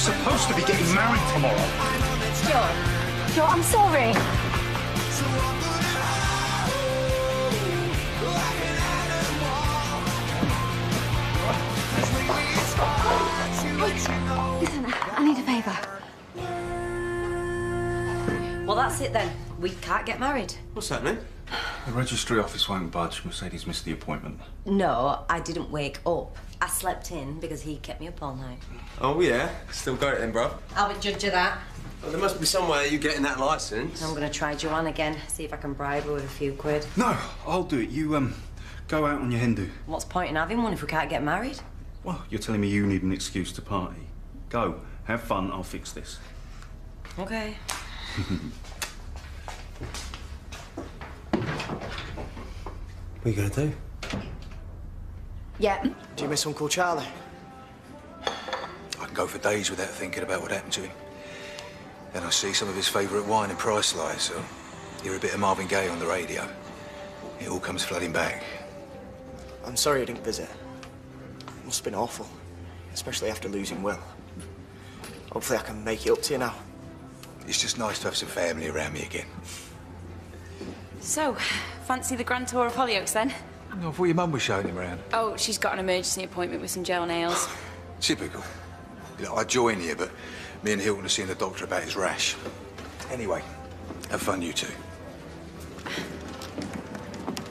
supposed to be getting married tomorrow. Joe, Joe, I'm sorry. Listen, I need a favour. Well, that's it then. We can't get married. What's that happening? The registry office won't budge. Mercedes missed the appointment. No, I didn't wake up. I slept in because he kept me up all night. Oh, yeah? Still got it then, bro? I'll be judge of that. Well, there must be some way you getting that license. I'm gonna try Joanne again, see if I can bribe her with a few quid. No, I'll do it. You, um, go out on your hen do. What's the point in having one if we can't get married? Well, you're telling me you need an excuse to party. Go, have fun, I'll fix this. Okay. What are you gonna do? Yeah. Do you miss Uncle Charlie? I can go for days without thinking about what happened to him. Then I see some of his favourite wine and price lies, so hear a bit of Marvin Gaye on the radio. It all comes flooding back. I'm sorry I didn't visit. Must have been awful, especially after losing Will. Hopefully I can make it up to you now. It's just nice to have some family around me again. So, fancy the grand tour of Hollyoaks then? I thought your mum was showing him around. Oh, she's got an emergency appointment with some gel nails. Typical. You know, I join here, but me and Hilton are seeing the doctor about his rash. Anyway, have fun, you two.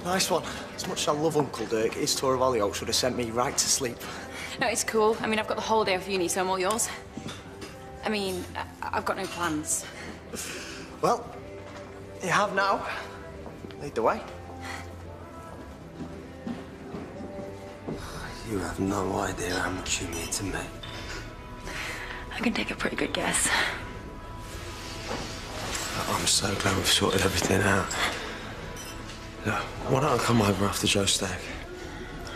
Nice one. As much as I love Uncle Dirk, his tour of Hollyoaks would have sent me right to sleep. No, it's cool. I mean, I've got the whole day off uni, so I'm all yours. I mean, I- I've got no plans. Well, you have now. Lead the way. You have no idea how much you mean to me. I can take a pretty good guess. I'm so glad we've sorted everything out. Look, why don't I come over after Joe Stag?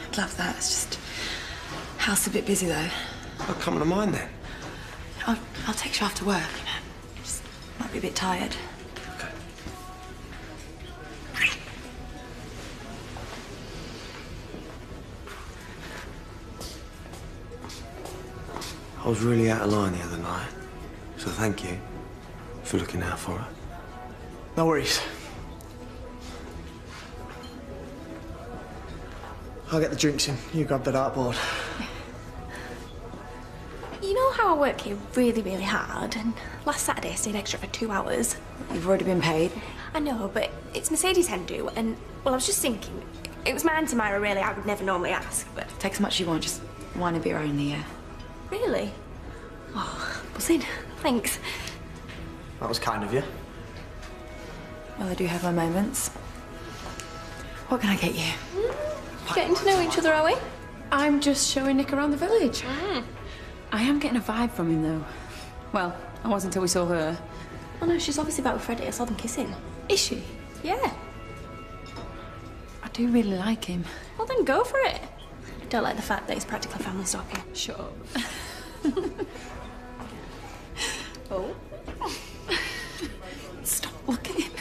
I'd love that. It's just... House a bit busy, though. I'll come to mine then. I'll, I'll take you after work, you know. Just might be a bit tired. I was really out of line the other night, so thank you for looking out for her. No worries. I'll get the drinks in. You grab the dartboard. You know how I work here really, really hard, and last Saturday I stayed extra for two hours. You've already been paid. I know, but it's Mercedes hen do, and well, I was just thinking, it was my auntie Myra. Really, I would never normally ask, but Take as much as you want, just wine and beer only, the air. Really, oh, buzzing. Thanks. That was kind of you. Well, I do have my moments. What can I get you? Hmm? Getting to know each other, are we? I'm just showing Nick around the village. Hmm. I am getting a vibe from him, though. Well, I wasn't until we saw her. Oh no, she's obviously back with Freddie. I saw them kissing. Is she? Yeah. I do really like him. Well, then go for it. I don't like the fact that he's practically family stalking. Shut up. Oh. Stop looking.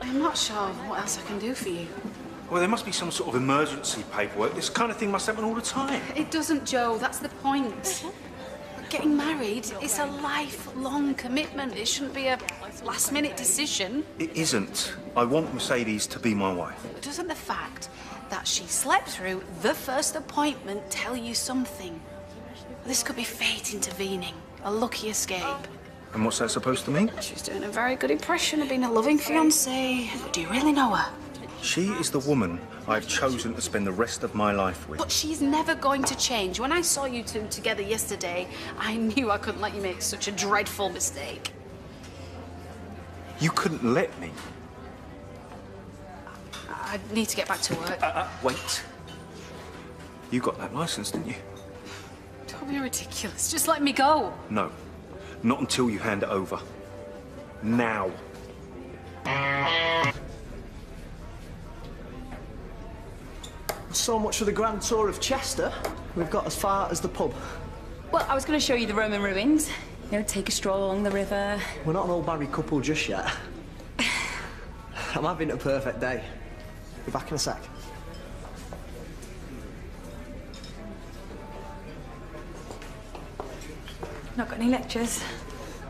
I'm not sure what else I can do for you. Well, there must be some sort of emergency paperwork. This kind of thing must happen all the time. It doesn't, Joe. That's the point. Getting married is a lifelong commitment. It shouldn't be a last minute decision. It isn't. I want Mercedes to be my wife. Doesn't the fact that she slept through the first appointment tell you something? This could be fate intervening, a lucky escape. And what's that supposed to mean? She's doing a very good impression of being a loving fiancée. Do you really know her? She is the woman I've chosen to spend the rest of my life with. But she's never going to change. When I saw you two together yesterday, I knew I couldn't let you make such a dreadful mistake. You couldn't let me. I need to get back to work. Uh, uh, wait. You got that license, didn't you? Don't be ridiculous. Just let me go. No. Not until you hand it over. Now. So much for the grand tour of Chester. We've got as far as the pub. Well, I was going to show you the Roman ruins. You know, take a stroll along the river. We're not an old married couple just yet. I'm having a perfect day. Be back in a sec. Not got any lectures?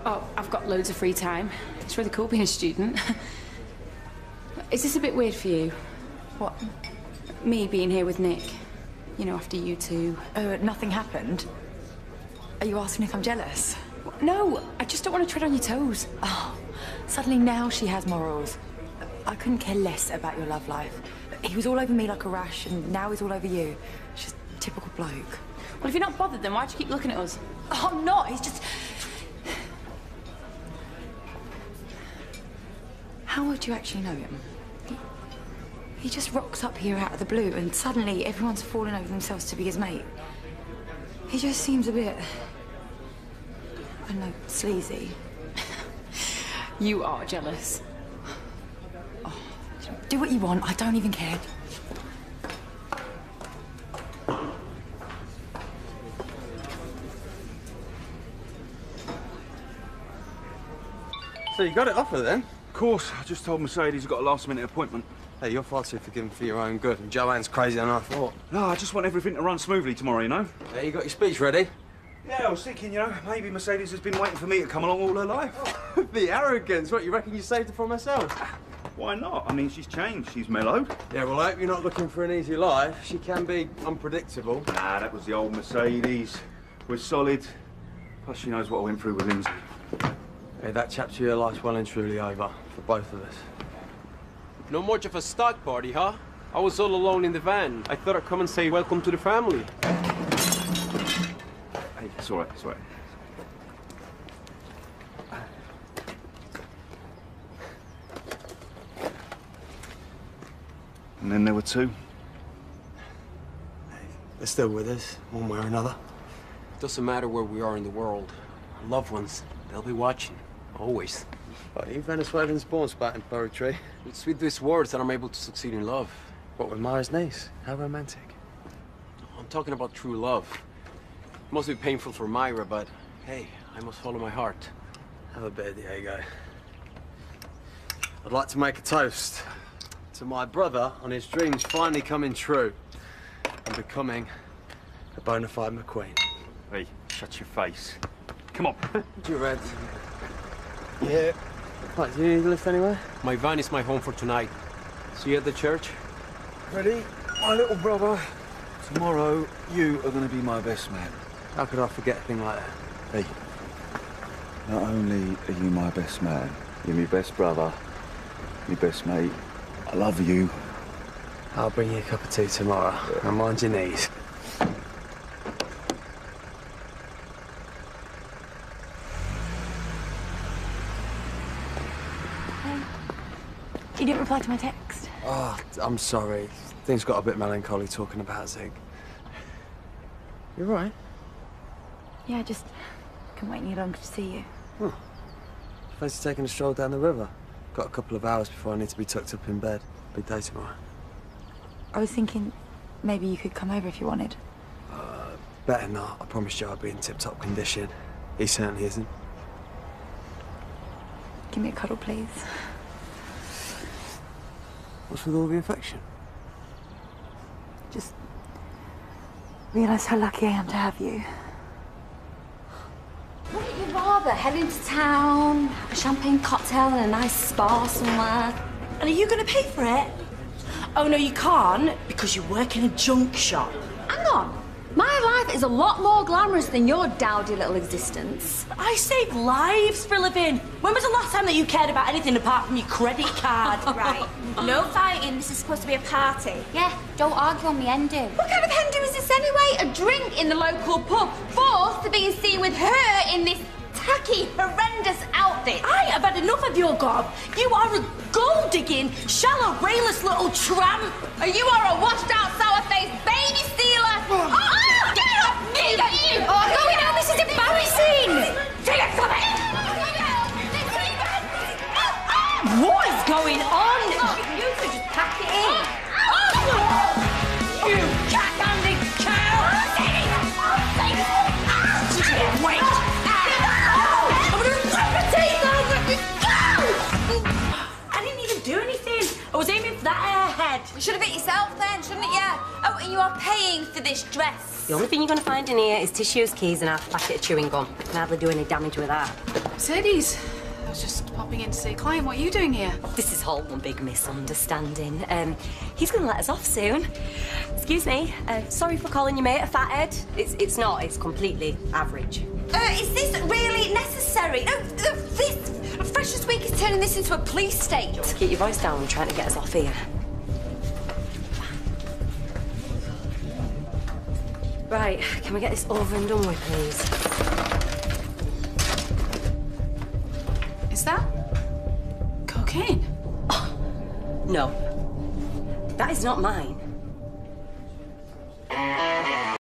Oh, I've got loads of free time. It's really cool being a student. Is this a bit weird for you? What? Me being here with Nick. You know, after you two. Uh, nothing happened. Are you asking if I'm jealous? No, I just don't want to tread on your toes. Oh, suddenly now she has morals. I couldn't care less about your love life. He was all over me like a rash, and now he's all over you. It's just typical bloke. Well, if you're not bothered, then why'd you keep looking at us? Oh, I'm not. He's just. How would you actually know him? He, he just rocks up here out of the blue, and suddenly everyone's falling over themselves to be his mate. He just seems a bit. I don't know, sleazy. You are jealous. Do what you want, I don't even care. So you got it off her then? Of course, I just told Mercedes I've got a last minute appointment. Hey, you're far too forgiving for your own good, and Joanne's crazier than I thought. No, I just want everything to run smoothly tomorrow, you know? Hey, you got your speech ready? Yeah, I was thinking, you know, maybe Mercedes has been waiting for me to come along all her life. the arrogance. What, you reckon you saved her from herself? Why not? I mean, she's changed. She's mellowed. Yeah, well, I hope you're not looking for an easy life. She can be unpredictable. Nah, that was the old Mercedes. We're solid. Plus, she knows what I went through with Lindsey. Hey, that chapter of your life's well and truly over for both of us. No much of a start party, huh? I was all alone in the van. I thought I'd come and say welcome to the family. Hey, it's all right, it's all right. And then there were two. They're still with us, one way or another. It Doesn't matter where we are in the world. Our loved ones, they'll be watching. Always. Are you Venezuelan's born spouting poetry? It's with these words that I'm able to succeed in love. What, with Myra's niece? How romantic. I'm talking about true love. It must be painful for Myra, but hey, I must follow my heart. Have a bit, of Diego. Eh? I'd like to make a toast to my brother on his dreams finally coming true and becoming a bona fide McQueen. Hey, shut your face. Come on. Do you read? Yeah. Right, do you need to lift anywhere? My van is my home for tonight. See you at the church? Ready? My little brother. Tomorrow, you are going to be my best man. How could I forget a thing like that? Hey, not only are you my best man, you're my best brother, my best mate. I love you. I'll bring you a cup of tea tomorrow. And mind your knees. Um, you didn't reply to my text. Oh, I'm sorry. Things got a bit melancholy talking about Zig. You're right. Yeah, I just couldn't wait any longer to see you. Fancy taking a stroll down the river? Got a couple of hours before I need to be tucked up in bed. Big day tomorrow. I was thinking maybe you could come over if you wanted. Uh, better not. I promised you I'd be in tip-top condition. He certainly isn't. Give me a cuddle, please. What's with all the affection? Just realise how lucky I am to have you. Rather head into town, have a champagne cocktail and a nice spa somewhere? And are you going to pay for it? Oh, no, you can't, because you work in a junk shop. Hang on. My life is a lot more glamorous than your dowdy little existence. I save lives for a living. When was the last time that you cared about anything apart from your credit card? Right. No fighting. This is supposed to be a party. Yeah, don't argue on the hen do. What kind of do is this anyway? A drink in the local pub, forced to being seen with her in this tacky, horrendous outfit. I have had enough of your gob. You are a gold-digging, shallow, brainless little tramp. Or you are a washed-out, sour-faced baby stealer. Oh, oh, oh get off me! You! Oh, going out, this is embarrassing! Take it from it! What is going on? This dress. The only thing you're going to find in here is tissues, keys, and half a packet of chewing gum. Can hardly do any damage with that. Mercedes, I was just popping in to see a client. What are you doing here? This is all one big misunderstanding. Um, he's going to let us off soon. Excuse me. Uh, sorry for calling your mate a fathead. It's it's not. It's completely average. Uh, is this really necessary? No, uh, this Freshers Week is turning this into a police state. Just keep your voice down. I'm trying to get us off here. Right, can we get this over and done with, please? Is that cocaine? Oh, no. That is not mine.